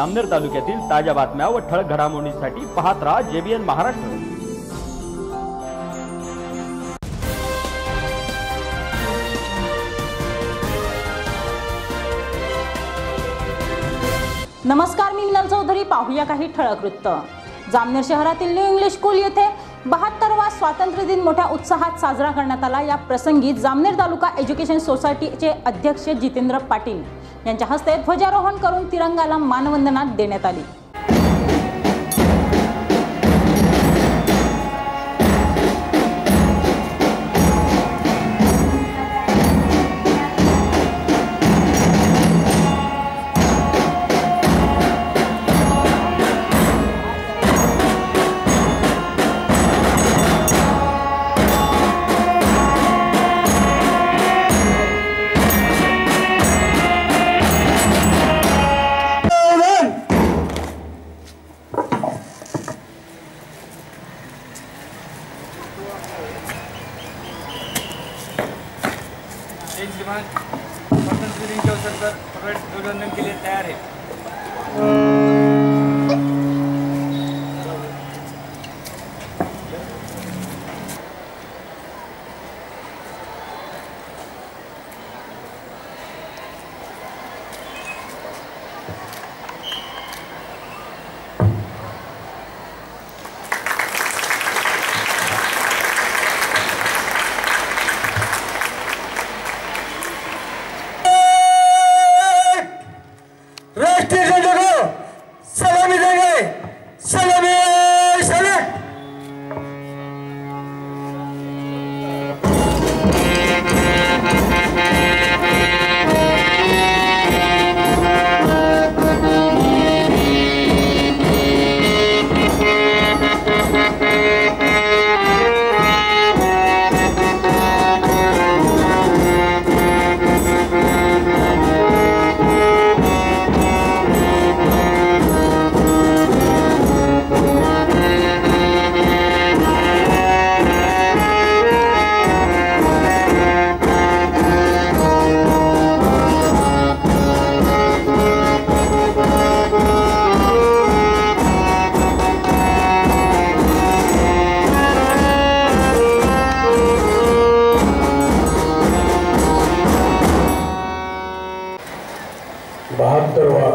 जामनेर तालुक्यातील ताज्या बातम्या व ठळक घडामोडींसाठी पाहत राहा जेबीएन महाराष्ट्र. नमस्कार मी मिनल चौधरी. पाहूया काही ठळक वृत्त. जामनेर शहरातील न्यू इंग्लिश स्कूल येथे बहात्तरवा स्वातंत्र्य दिन मोठ्या उत्साहात साजरा करण्यात आला. या प्रसंगी जामनेर तालुका एज्युकेशन सोसायटीचे अध्यक्ष जितेंद्र पाटील यांच्या हस्ते ध्वजारोहण करून तिरंगाला मानवंदना देण्यात आली. एक दिमाग स्वातंत्र्य दिन के अवसर पर परेड ध्वजवंदन के लिए तैयार है बहात्तरवा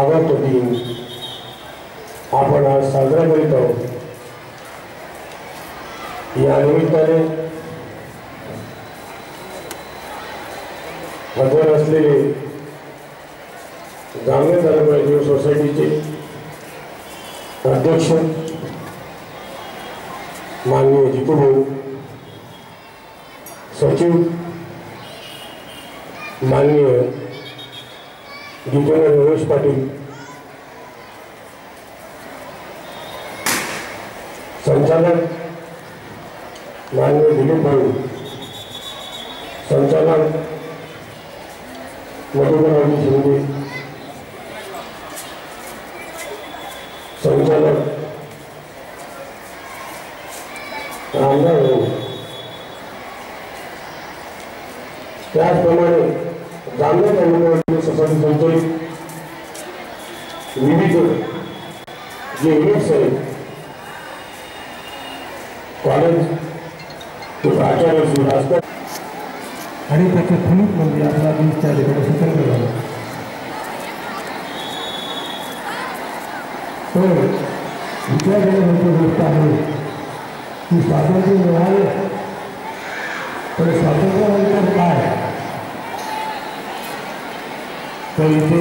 आगत दिन आपण आज साजरा करीत आहोत. या निमित्ताने हजर असलेले जामनेर तालुका एज्युकेशन सोसायटीचे अध्यक्ष माननीय जितूभाऊ सचिव माननीय जितेंद्र रमेश पाटील संचालक माननीय दिलीप भाऊ संचालक मधुकररावजी शिंदे संचालक रामदास भाऊ त्याचप्रमाणे जामनेर तालुक्यातील सोसायटी संचलित विविध जे युनिट्स आहेत कॉलेज प्राचार्य सुरू असतात आणि त्याचे फलित म्हणजे आपला देश त्या ठिकाणी स्वतंत्र झाला. तर विचार केल्यानंतर गोष्ट आहे की स्वातंत्र्य मिळालं तर स्वातंत्र्यानंतर काय? तर इथे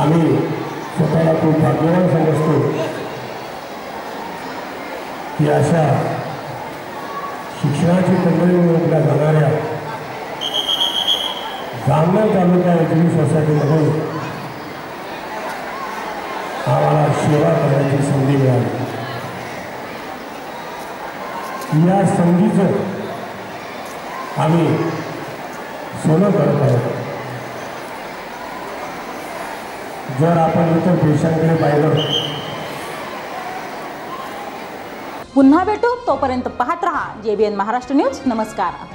आम्ही स्वतःला खूप भाग्यवान समजतो. की अशा शिक्षणाची कंपनी ओळखल्या जाणाऱ्या जामनेर तालुका एज्युकेशन सोसायटीमध्ये आम्हाला सेवा करण्याची संधी मिळाली. या संधीचं आम्ही सोनं करत आहोत. जर आपण इतर देशांकडे पाहिलं. पुन्हा भेटू. तोपर्यंत पाहत रहा. जे बी एन महाराष्ट्र न्यूज. नमस्कार.